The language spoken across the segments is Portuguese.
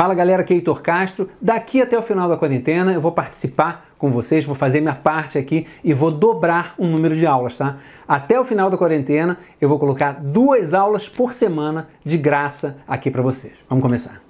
Fala galera, aqui é Heitor Castro. Daqui até o final da quarentena eu vou participar com vocês, vou fazer minha parte aqui e vou dobrar o número de aulas, tá? Até o final da quarentena eu vou colocar duas aulas por semana de graça aqui para vocês. Vamos começar.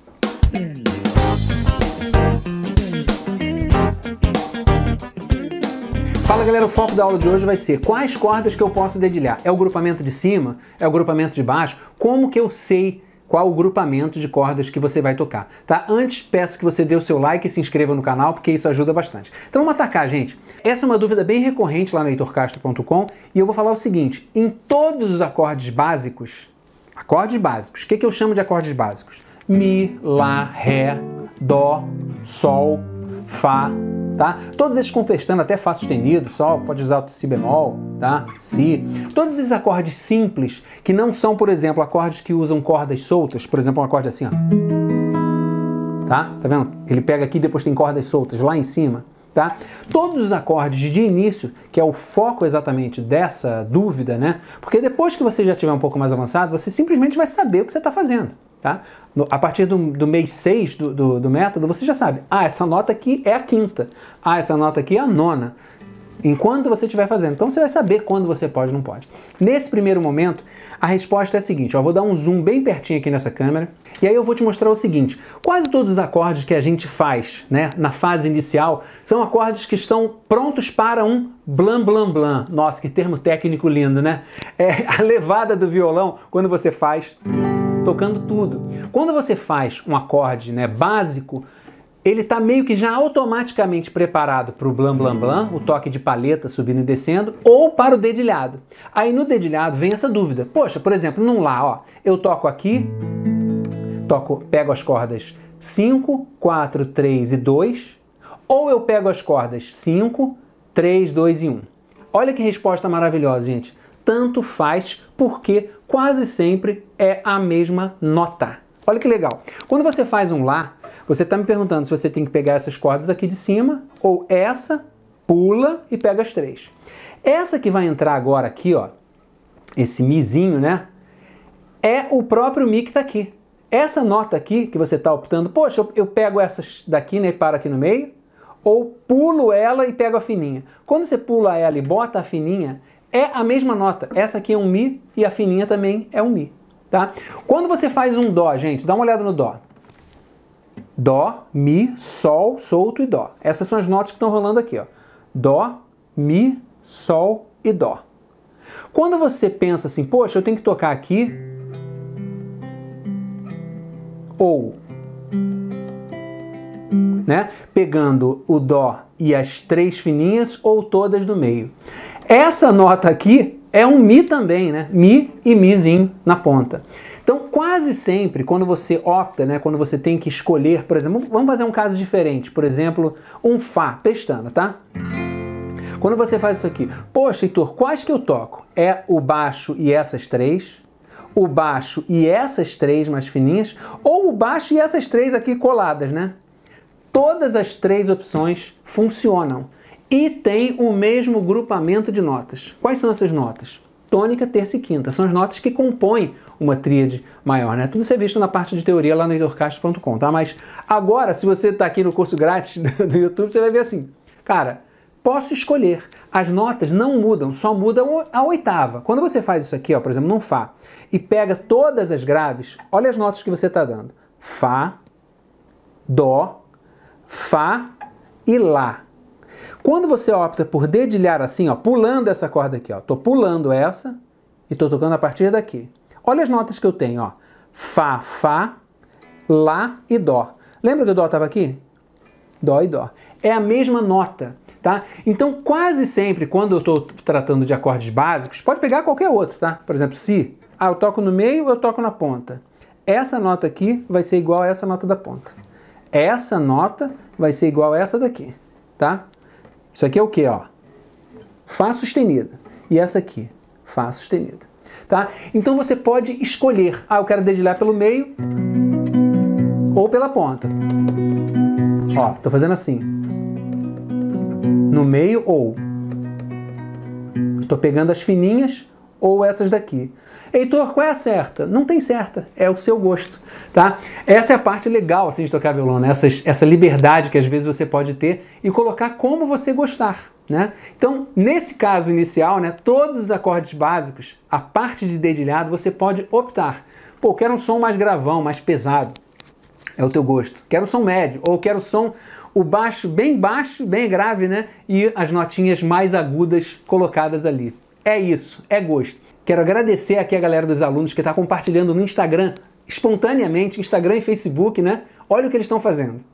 Fala galera, o foco da aula de hoje vai ser quais cordas que eu posso dedilhar. É o grupamento de cima? É o grupamento de baixo? Como que eu sei qual o grupamento de cordas que você vai tocar, tá? Antes, peço que você dê o seu like e se inscreva no canal, porque isso ajuda bastante. Então vamos atacar, gente. Essa é uma dúvida bem recorrente lá no heitorcastro.com e eu vou falar o seguinte, em todos os acordes básicos, acordes básicos, o que, que eu chamo de acordes básicos? Mi, Lá, Ré, Dó, Sol, Fá, tá? Todos esses pestana, até Fá sustenido, Sol, pode usar o Si bemol, tá? Si. Todos esses acordes simples, que não são, por exemplo, acordes que usam cordas soltas, por exemplo, um acorde assim, ó. Tá? Tá vendo? Ele pega aqui e depois tem cordas soltas lá em cima. Tá? Todos os acordes de início, que é o foco exatamente dessa dúvida, né? Porque depois que você já tiver um pouco mais avançado, você simplesmente vai saber o que você está fazendo. Tá? No, a partir do, do mês 6 do, do, do, método, você já sabe, ah, essa nota aqui é a quinta, ah, essa nota aqui é a nona, enquanto você estiver fazendo. Então você vai saber quando você pode ou não pode. Nesse primeiro momento, a resposta é a seguinte, ó, vou dar um zoom bem pertinho aqui nessa câmera, e aí eu vou te mostrar o seguinte, quase todos os acordes que a gente faz né, na fase inicial são acordes que estão prontos para um blam blam blam. Nossa, que termo técnico lindo, né? É a levada do violão quando você faz tocando tudo. Quando você faz um acorde né, básico, ele está meio que já automaticamente preparado para o blam blam blam, o toque de paleta subindo e descendo, ou para o dedilhado. Aí no dedilhado vem essa dúvida. Poxa, por exemplo, num Lá, ó, eu toco aqui, toco, pego as cordas 5, 4, 3 e 2, ou eu pego as cordas 5, 3, 2 e 1. Olha que resposta maravilhosa, gente. Tanto faz porque quase sempre é a mesma nota. Olha que legal. Quando você faz um Lá, você está me perguntando se você tem que pegar essas cordas aqui de cima ou essa, pula e pega as três. Essa que vai entrar agora aqui, ó, esse mizinho, né? É o próprio mi que está aqui. Essa nota aqui que você está optando, poxa, eu, eu pego essas daqui né, e paro aqui no meio, ou pulo ela e pego a fininha. Quando você pula ela e bota a fininha, é a mesma nota. Essa aqui é um Mi e a fininha também é um Mi. Tá? Quando você faz um Dó, gente, dá uma olhada no Dó. Dó, Mi, Sol, solto e Dó. Essas são as notas que estão rolando aqui. Ó. Dó, Mi, Sol e Dó. Quando você pensa assim, poxa, eu tenho que tocar aqui, ou, né, pegando o Dó e as três fininhas, ou todas no meio. Essa nota aqui é um Mi também, né? Mi e Mizinho na ponta. Então, quase sempre, quando você opta, né, quando você tem que escolher, por exemplo, vamos fazer um caso diferente, por exemplo, um Fá, pestana, tá? Quando você faz isso aqui, poxa, Heitor, quais que eu toco? É o baixo e essas três, o baixo e essas três mais fininhas, ou o baixo e essas três aqui coladas, né? Todas as três opções funcionam e tem o mesmo grupamento de notas. Quais são essas notas? Tônica, terça e quinta. São as notas que compõem uma tríade maior, né? Tudo isso é visto na parte de teoria lá no editorcast.com, tá? Mas agora, se você está aqui no curso grátis do YouTube, você vai ver assim, cara, posso escolher. As notas não mudam, só muda a oitava. Quando você faz isso aqui, ó, por exemplo, num Fá, e pega todas as graves, olha as notas que você está dando. Fá, Dó, Fá e Lá. Quando você opta por dedilhar assim, ó, pulando essa corda aqui, ó, tô pulando essa e tô tocando a partir daqui. Olha as notas que eu tenho, ó. Fá, Fá, Lá e Dó. Lembra que o Dó estava aqui? Dó e Dó. É a mesma nota, tá? Então, quase sempre, quando eu estou tratando de acordes básicos, pode pegar qualquer outro, tá? Por exemplo, Si. Ah, eu toco no meio, eu toco na ponta. Essa nota aqui vai ser igual a essa nota da ponta. Essa nota vai ser igual a essa daqui, tá? Isso aqui é o que, ó? Fá sustenido. E essa aqui, Fá sustenido. Tá? Então você pode escolher. Ah, eu quero dedilhar pelo meio ou pela ponta. Ó, tô fazendo assim. No meio ou. Tô pegando as fininhas ou essas daqui. Heitor, qual é a certa? Não tem certa, é o seu gosto, tá? Essa é a parte legal assim, de tocar violão, né? essa, essa liberdade que às vezes você pode ter e colocar como você gostar, né? Então, nesse caso inicial, né, todos os acordes básicos, a parte de dedilhado, você pode optar. Pô, quero um som mais gravão, mais pesado. É o teu gosto. Quero som médio, ou quero som o baixo bem baixo, bem grave, né? E as notinhas mais agudas colocadas ali. É isso, é gosto. Quero agradecer aqui a galera dos alunos que está compartilhando no Instagram, espontaneamente, Instagram e Facebook, né? Olha o que eles estão fazendo.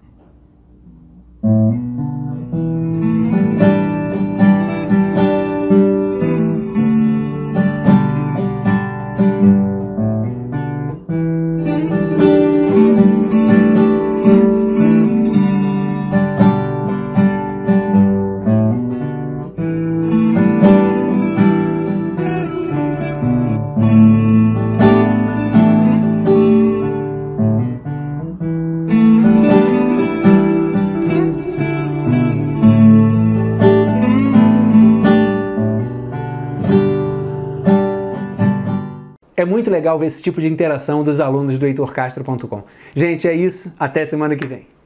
É muito legal ver esse tipo de interação dos alunos do heitorcastro.com. Gente, é isso. Até semana que vem.